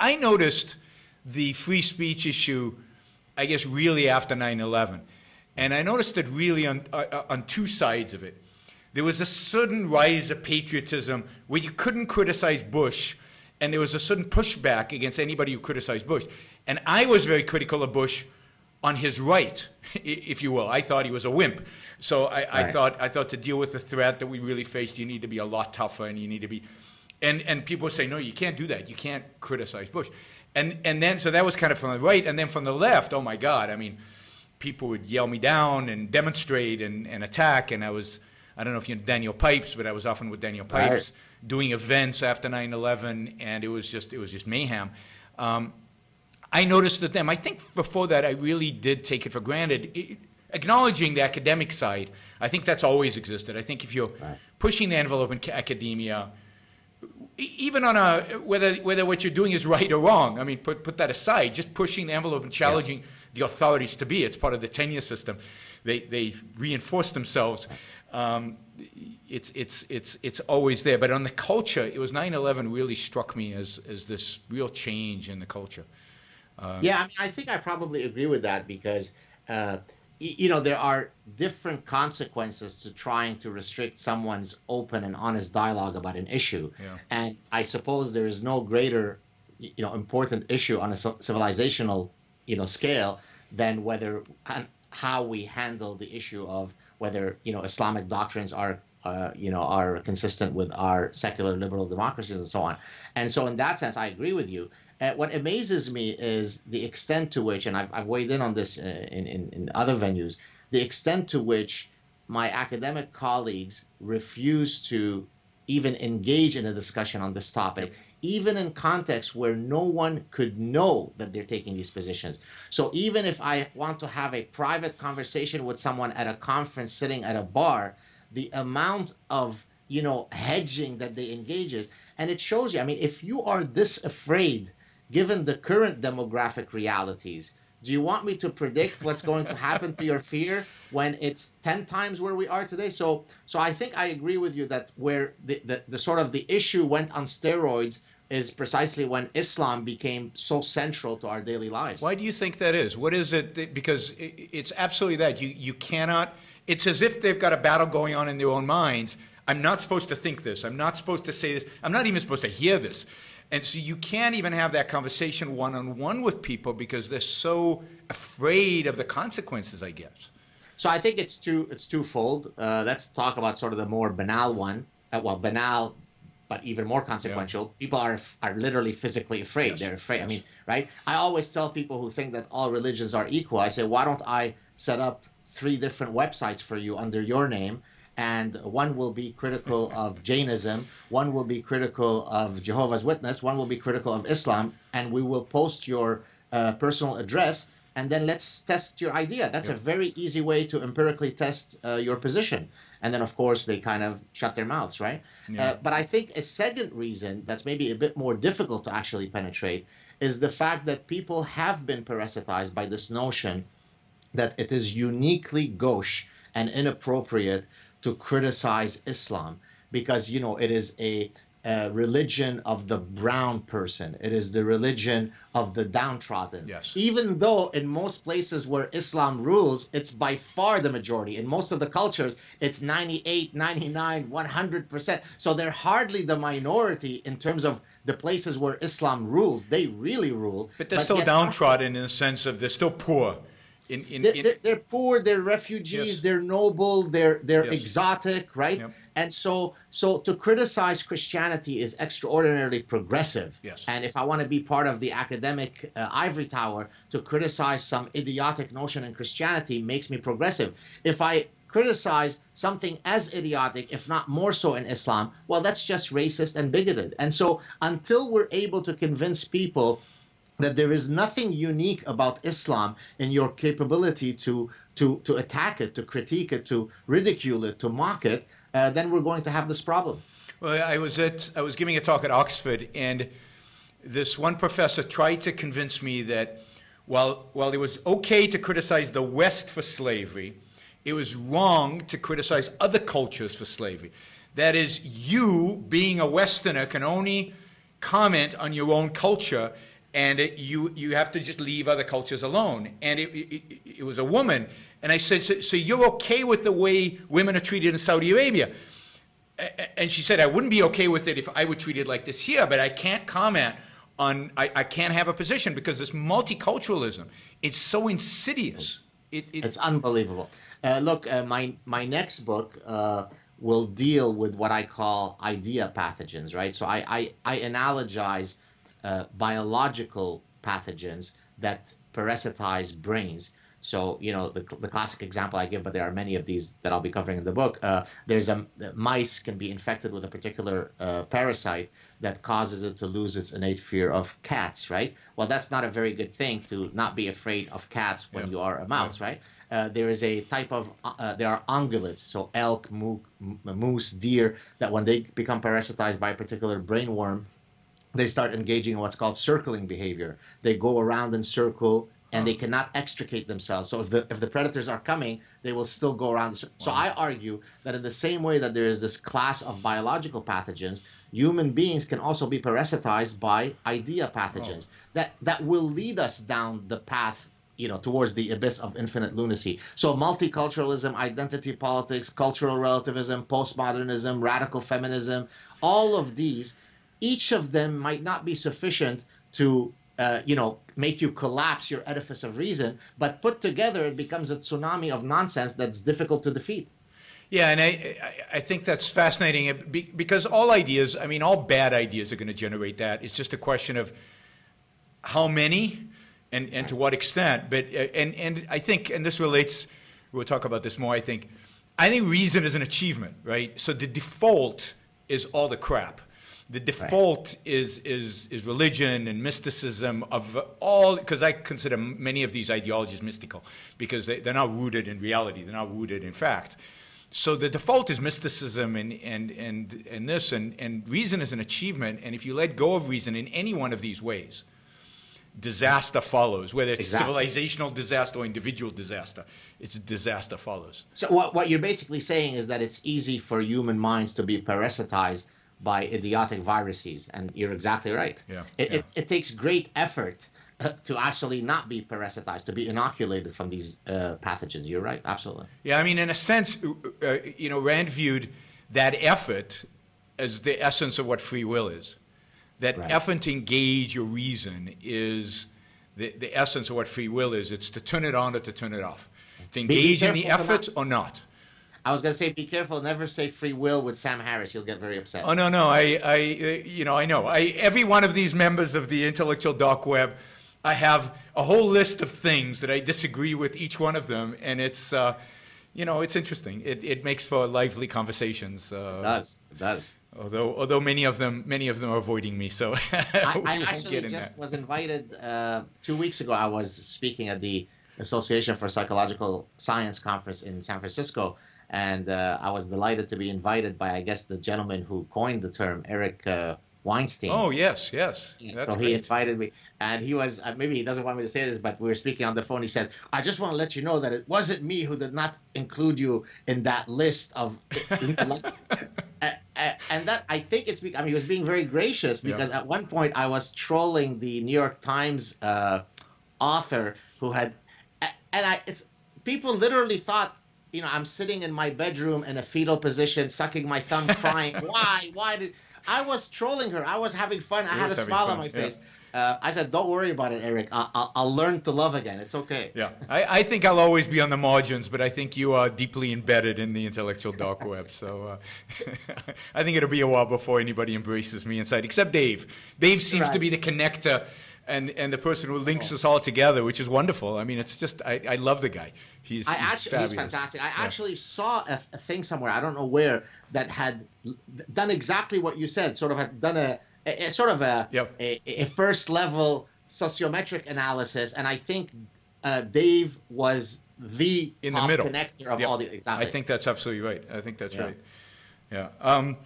I noticed the free speech issue, I guess, really after 9 11. And I noticed it really on, uh, uh, on two sides of it. There was a sudden rise of patriotism where you couldn't criticize Bush, and there was a sudden pushback against anybody who criticized Bush. And I was very critical of Bush on his right, if you will. I thought he was a wimp. So I, I Right. thought I thought to deal with the threat that we really faced, you need to be a lot tougher, and you need to be, and and people say, no, you can't do that. You can't criticize Bush, and and then so that was kind of from the right, and then from the left, oh my God, I mean, people would yell me down and demonstrate and, and attack, and I was I don't know if you know Daniel Pipes, but I was often with Daniel Right. Pipes doing events after 9/11, and it was just it was just mayhem. Um, I noticed that them. I think before that, I really did take it for granted. It, acknowledging the academic side, I think that's always existed. I think if you're Right. pushing the envelope in academia, even on a whether whether what you're doing is right or wrong. I mean, put put that aside. Just pushing the envelope and challenging the authorities to be. It's part of the tenure system. They they reinforce themselves. Um, it's it's it's it's always there. But on the culture, it was 9/11 really struck me as as this real change in the culture. Yeah, I, mean, I think I probably agree with that because, uh, you know, there are different consequences to trying to restrict someone's open and honest dialogue about an issue. Yeah. And I suppose there is no greater, you know, important issue on a civilizational, you know, scale than whether and how we handle the issue of whether you know Islamic doctrines are. Uh, you know, are consistent with our secular liberal democracies and so on. And so, in that sense, I agree with you. Uh, what amazes me is the extent to which, and I've, I've weighed in on this uh, in, in, in other venues, the extent to which my academic colleagues refuse to even engage in a discussion on this topic, even in contexts where no one could know that they're taking these positions. So even if I want to have a private conversation with someone at a conference sitting at a bar, the amount of you know hedging that they engage engages and it shows you i mean if you are this afraid given the current demographic realities do you want me to predict what's going to happen to your fear when it's 10 times where we are today so so i think i agree with you that where the, the, the sort of the issue went on steroids is precisely when islam became so central to our daily lives Why do you think that is? What is it? That, because it's absolutely that. You, you cannot, it's as if they've got a battle going on in their own minds. I'm not supposed to think this. I'm not supposed to say this. I'm not even supposed to hear this. And so you can't even have that conversation one on one with people because they're so afraid of the consequences, I guess. So I think it's two it's twofold. Uh, let's talk about sort of the more banal one. Uh, well, banal, but even more consequential. People are are literally physically afraid. Yes, They're afraid. I mean, right? I always tell people who think that all religions are equal. I say, why don't I set up three different websites for you under your name? And one will be critical of Jainism, one will be critical of Jehovah's Witness, one will be critical of Islam, and we will post your uh, personal address and then let's test your idea. That's a very easy way to empirically test uh, your position. And then, of course, they kind of shut their mouths, right? Yeah. Uh, but I think a second reason that's maybe a bit more difficult to actually penetrate is the fact that people have been parasitized by this notion that it is uniquely gauche and inappropriate to criticize Islam because you know it is a, a religion of the brown person. It is the religion of the downtrodden. Yes. Even though in most places where Islam rules, it's by far the majority. In most of the cultures, it's 98, 99, 100%. So they're hardly the minority in terms of the places where Islam rules. They really rule. But they're still yet- downtrodden in the sense of they're still poor. In, in, they're, in, they're, they're poor they're refugees Yes. they're noble they're they're Yes. exotic right Yep. and so so to criticize christianity is extraordinarily progressive Yes. and if i want to be part of the academic uh, ivory tower to criticize some idiotic notion in christianity makes me progressive if i criticize something as idiotic if not more so in islam well that's just racist and bigoted and so until we're able to convince people that there is nothing unique about Islam in your capability to to to attack it, to critique it, to ridicule it, to mock it, uh, then we're going to have this problem. Well, I was at I was giving a talk at Oxford, and this one professor tried to convince me that while while it was okay to criticize the West for slavery, it was wrong to criticize other cultures for slavery. That is, you being a Westerner can only comment on your own culture and it, you you have to just leave other cultures alone. And it, it, it was a woman, and I said, so, so, you're okay with the way women are treated in Saudi Arabia? And she said, I wouldn't be okay with it if I were treated like this here, but I can't comment on, I, I can't have a position because this multiculturalism, it's so insidious. It, it's unbelievable. Uh, look, uh, my my next book uh, will deal with what I call idea pathogens, right? So I I, I analogize uh, biological pathogens that parasitize brains. So, you know, the, the classic example I give, but there are many of these that I'll be covering in the book. Uh, there's a mice can be infected with a particular uh, parasite that causes it to lose its innate fear of cats, right? Well, that's not a very good thing to not be afraid of cats when yeah. you are a mouse, yeah. right? Uh, there is a type of uh, there are ungulates, so elk, moose, deer, that when they become parasitized by a particular brain worm, they start engaging in what's called circling behavior. They go around in circle and they cannot extricate themselves. So if the if the predators are coming, they will still go around. The, so I argue that in the same way that there is this class of biological pathogens, human beings can also be parasitized by idea pathogens oh. that that will lead us down the path you know towards the abyss of infinite lunacy so multiculturalism identity politics cultural relativism postmodernism radical feminism all of these each of them might not be sufficient to uh, you know make you collapse your edifice of reason but put together it becomes a tsunami of nonsense that's difficult to defeat yeah, and I, I think that's fascinating because all ideas, I mean, all bad ideas are going to generate that. It's just a question of how many and, and to what extent. But uh, and and I think, and this relates, we'll talk about this more. I think, I think reason is an achievement, right? So the default is all the crap the default right. is is is religion and mysticism of all because I consider many of these ideologies mystical because they, they're not rooted in reality they're not rooted in fact so the default is mysticism and and and and this and and reason is an achievement and if you let go of reason in any one of these ways disaster follows whether it's exactly. civilizational disaster or individual disaster it's disaster follows so what, what you're basically saying is that it's easy for human minds to be parasitized by idiotic viruses. And you're exactly right. Yeah, it, yeah. It, it takes great effort uh, to actually not be parasitized, to be inoculated from these uh, pathogens. You're right, absolutely. Yeah, I mean, in a sense, uh, uh, you know, Rand viewed that effort as the essence of what free will is. That right. effort to engage your reason is the, the essence of what free will is. It's to turn it on or to turn it off. To engage in the effort or not. I was going to say, be careful. Never say free will with Sam Harris. You'll get very upset. Oh no, no. I, I, you know, I know. I every one of these members of the intellectual dark web, I have a whole list of things that I disagree with each one of them, and it's, uh, you know, it's interesting. It it makes for lively conversations. Uh, it does. It does. Although, although many of them, many of them are avoiding me, so I, I actually just that. was invited uh, two weeks ago. I was speaking at the Association for Psychological Science conference in San Francisco, and uh, I was delighted to be invited by, I guess, the gentleman who coined the term, Eric uh, Weinstein. Oh yes, yes. That's so he invited me, and he was uh, maybe he doesn't want me to say this, but we were speaking on the phone. He said, "I just want to let you know that it wasn't me who did not include you in that list of." and that I think it's. I mean, he was being very gracious because at one point I was trolling the New York Times uh, author who had, and I it's people literally thought you know, I'm sitting in my bedroom in a fetal position, sucking my thumb, crying. Why? Why did I was trolling her? I was having fun. I had a smile fun. on my face. Yeah. Uh, I said, "Don't worry about it, Eric. I- will I'll learn to love again. It's okay." Yeah, I, I think I'll always be on the margins, but I think you are deeply embedded in the intellectual dark web. So uh, I think it'll be a while before anybody embraces me inside, except Dave. Dave seems right. to be the connector and and the person who links oh. us all together, which is wonderful. I mean, it's just I, I love the guy. He's, I he's actually fabulous. he's fantastic. I yeah. actually saw a, a, thing somewhere. I don't know where that had done exactly what you said. Sort of had done a, a, a sort of a, yep. a first level sociometric analysis, and I think uh, Dave was the in the middle connector of yep. all the. Exactly. I think that's absolutely right. I think that's yeah. right. Yeah. Um,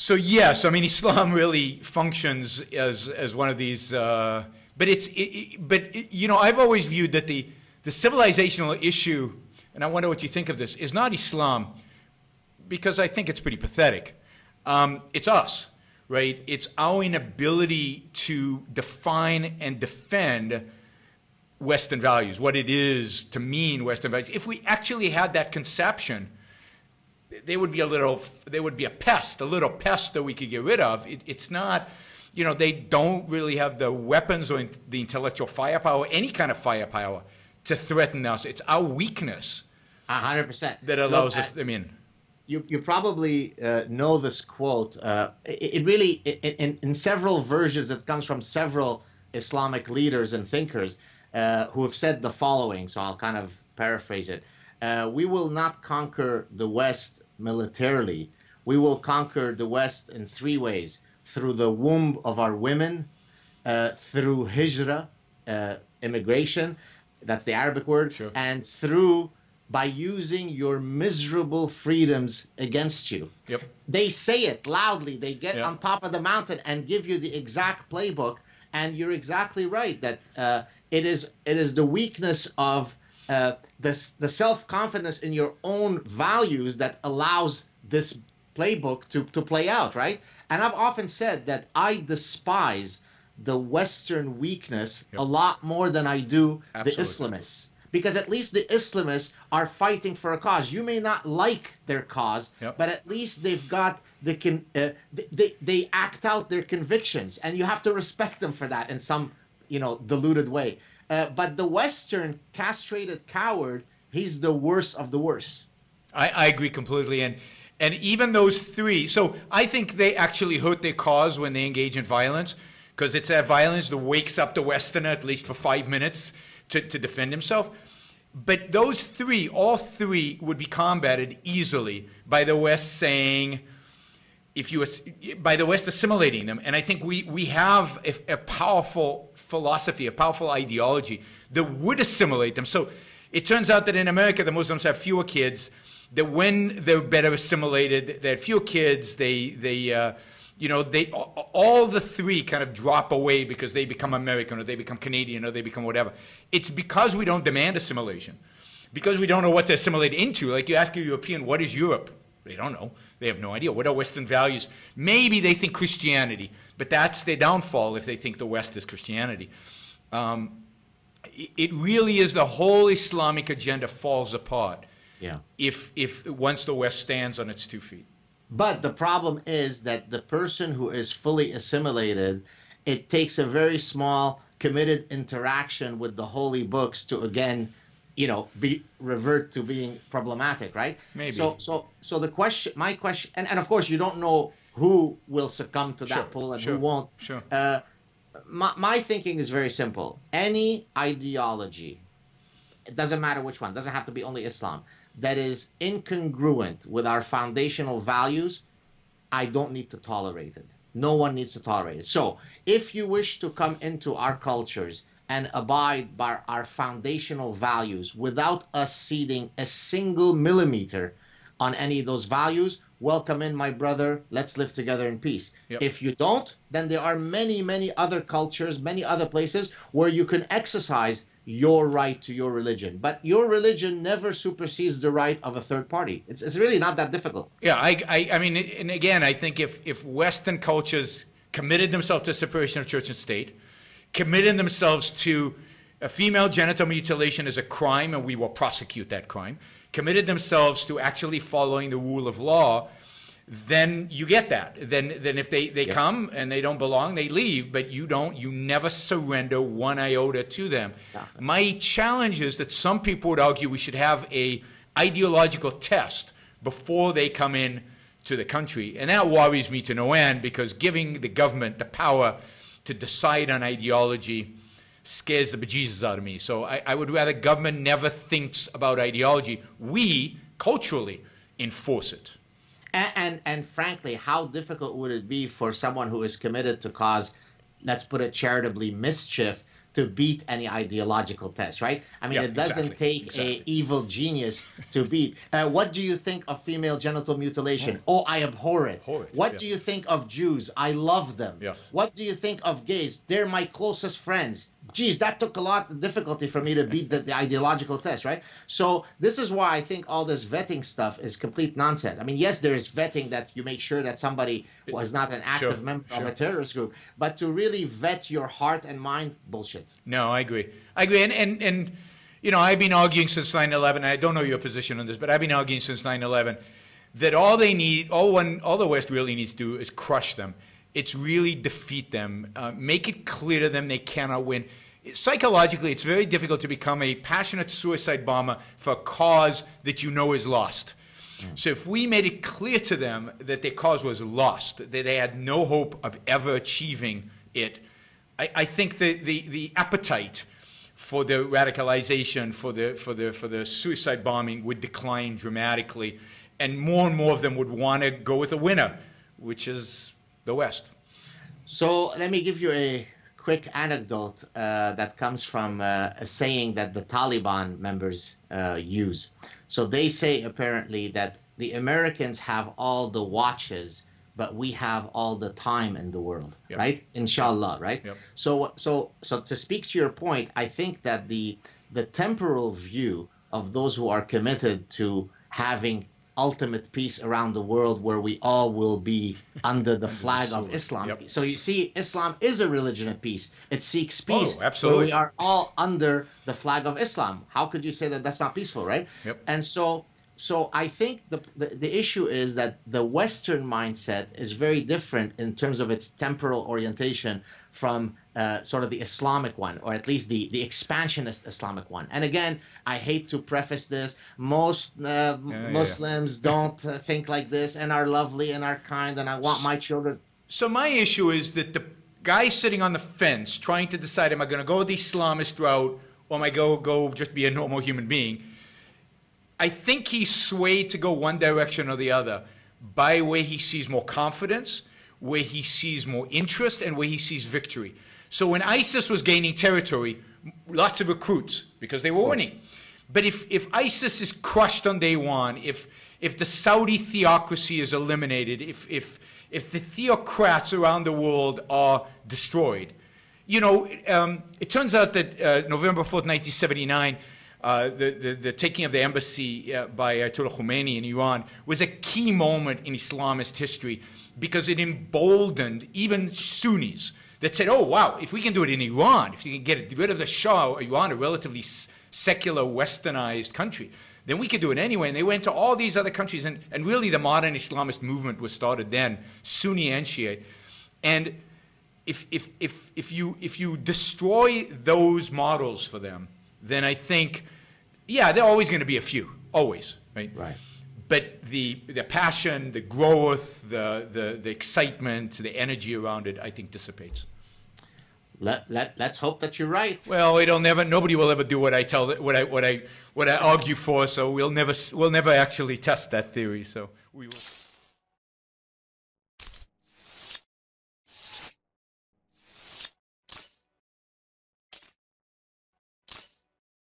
so yes, I mean Islam really functions as as one of these, uh, but it's it, it, but it, you know I've always viewed that the the civilizational issue, and I wonder what you think of this, is not Islam, because I think it's pretty pathetic. Um, it's us. right? It's our inability to define and defend Western values, what it is to mean Western values. If we actually had that conception, they would be a little, they would be a pest, a little pest that we could get rid of. It, it's not, you know, they don't really have the weapons or the intellectual firepower, any kind of firepower to threaten us. It's our weakness. hundred percent. That allows Look, us, I, I mean. You, you probably uh, know this quote. Uh, it, it, really, in, in several versions, it comes from several Islamic leaders and thinkers uh, who have said the following. So I'll kind of paraphrase it. Uh, we will not conquer the West militarily. We will conquer the West in three ways through the womb of our women, uh, through hijra, uh, immigration, that's the Arabic word, sure. and through by using your miserable freedoms against you. Yep. They say it loudly. They get yep. on top of the mountain and give you the exact playbook. And you're exactly right that uh, it is it is the weakness of uh, the, the self confidence in your own values that allows this playbook to, to play out, right? And I've often said that I despise the Western weakness yep. a lot more than I do Absolutely. the Islamists. Because at least the Islamists are fighting for a cause. You may not like their cause, yep. but at least they've got the con- uh, they, they act out their convictions, and you have to respect them for that in some you know diluted way. Uh, but the Western castrated coward, he's the worst of the worst. I, I agree completely, and and even those three. So I think they actually hurt their cause when they engage in violence, because it's that violence that wakes up the Westerner at least for five minutes to, to defend himself. But those three, all three, would be combated easily by the West saying, if you by the West assimilating them, and I think we we have a, a powerful philosophy, a powerful ideology that would assimilate them. So it turns out that in America, the Muslims have fewer kids that when they're better assimilated, they have fewer kids, they, they, uh, you know, they, all the three kind of drop away because they become American or they become Canadian or they become whatever. It's because we don't demand assimilation, because we don't know what to assimilate into. Like you ask a European, what is Europe? They don't know. They have no idea. What are Western values? Maybe they think Christianity, but that's their downfall if they think the West is Christianity. Um, it really is the whole Islamic agenda falls apart yeah. If if once the West stands on its two feet. But the problem is that the person who is fully assimilated, it takes a very small committed interaction with the holy books to again, you know, be revert to being problematic, right? Maybe. So so so the question my question and, and of course you don't know who will succumb to that sure, pull and sure, who won't. Sure. Uh, my, my thinking is very simple. Any ideology, it doesn't matter which one, doesn't have to be only Islam that is incongruent with our foundational values, I don't need to tolerate it. No one needs to tolerate it. So, if you wish to come into our cultures and abide by our foundational values without us ceding a single millimeter on any of those values, welcome in, my brother. Let's live together in peace. Yep. If you don't, then there are many, many other cultures, many other places where you can exercise your right to your religion. But your religion never supersedes the right of a third party. It's, it's really not that difficult. Yeah, I, I, I mean, and again, I think if, if Western cultures committed themselves to separation of church and state, committed themselves to a female genital mutilation as a crime, and we will prosecute that crime, committed themselves to actually following the rule of law, then you get that. Then, then if they, they yep. come and they don't belong, they leave, but you don't, you never surrender one iota to them. Exactly. My challenge is that some people would argue we should have a ideological test before they come in to the country. And that worries me to no end because giving the government the power to decide on ideology scares the bejesus out of me. So I, I would rather government never thinks about ideology. We, culturally, enforce it. And, and, and frankly, how difficult would it be for someone who is committed to cause, let's put it charitably, mischief to beat any ideological test, right? I mean, yeah, it doesn't exactly, take exactly. a evil genius to beat. Uh, what do you think of female genital mutilation? Oh, oh I abhor it. Abhor it what yeah. do you think of Jews? I love them. Yes. What do you think of gays? They're my closest friends. Geez, that took a lot of difficulty for me to beat the, the, ideological test, right? So this is why I think all this vetting stuff is complete nonsense. I mean, yes, there is vetting that you make sure that somebody was not an active sure, member sure. of a terrorist group, but to really vet your heart and mind, bullshit. No, I agree. I agree. And, and, and you know, I've been arguing since 9-11, I don't know your position on this, but I've been arguing since 9-11 that all they need, all one, all the West really needs to do is crush them. It's really defeat them, uh, make it clear to them they cannot win. Psychologically, it's very difficult to become a passionate suicide bomber for a cause that you know is lost. Mm. So if we made it clear to them that their cause was lost, that they had no hope of ever achieving it, I, I think the, the, the appetite for the radicalization, for the, for, the, for the suicide bombing would decline dramatically. And more and more of them would want to go with a winner, which is the West. So let me give you a quick anecdote uh, that comes from uh, a saying that the Taliban members uh, use. So they say apparently that the Americans have all the watches but we have all the time in the world, yep. right? Inshallah, right? Yep. So, so, so to speak to your point, I think that the the temporal view of those who are committed to having ultimate peace around the world where we all will be under the flag of Islam. Yep. So you see, Islam is a religion of peace. It seeks oh, peace. Oh, absolutely. we are all under the flag of Islam. How could you say that that's not peaceful, right? Yep. And so so I think the, the, the issue is that the Western mindset is very different in terms of its temporal orientation from uh, sort of the Islamic one, or at least the, the expansionist Islamic one. And again, I hate to preface this. Most uh, yeah, Muslims yeah. don't uh, think like this and are lovely and are kind, and I want my children. So my issue is that the guy sitting on the fence trying to decide, am I going to go the Islamist route or am I go go just be a normal human being? I think he's swayed to go one direction or the other by where he sees more confidence, where he sees more interest, and where he sees victory. So when ISIS was gaining territory, lots of recruits because they were winning. But if, if ISIS is crushed on day one, if, if the Saudi theocracy is eliminated, if, if, if the theocrats around the world are destroyed, you know, um, it turns out that uh, November 4th, 1979, uh, the, the, the, taking of the embassy uh, by Ayatollah Khomeini in Iran was a key moment in Islamist history because it emboldened even Sunnis that said, oh, wow, if we can do it in Iran, if we can get rid of the Shah, Iran, a relatively secular, westernized country, then we could do it anyway. And they went to all these other countries, and, and really the modern Islamist movement was started then, Sunni and Shiite. And if, if, if, if, you, if you destroy those models for them, then I think, yeah, there are always going to be a few, always, right? Right. But the, the passion, the growth, the, the, the excitement, the energy around it, I think dissipates. Let, let, let's hope that you're right. Well, it'll never, nobody will ever do what I tell, what I, what I, what I argue for, so we'll never, we'll never actually test that theory, so we will.